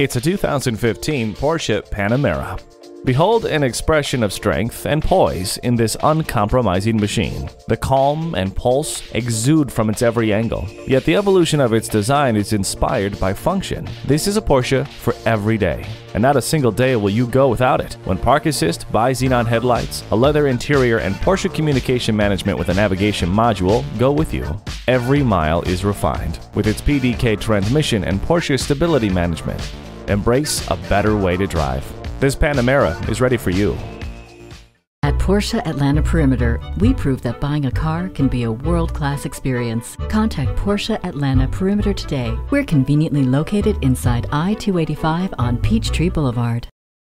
It's a 2015 Porsche Panamera. Behold an expression of strength and poise in this uncompromising machine. The calm and pulse exude from its every angle, yet the evolution of its design is inspired by function. This is a Porsche for every day, and not a single day will you go without it. When Park Assist, bi-xenon headlights, a leather interior, and Porsche communication management with a navigation module go with you. Every mile is refined with its PDK transmission and Porsche stability management. Embrace a better way to drive. This Panamera is ready for you. At Porsche Atlanta Perimeter, we prove that buying a car can be a world-class experience. Contact Porsche Atlanta Perimeter today. We're conveniently located inside I-285 on Peachtree Boulevard.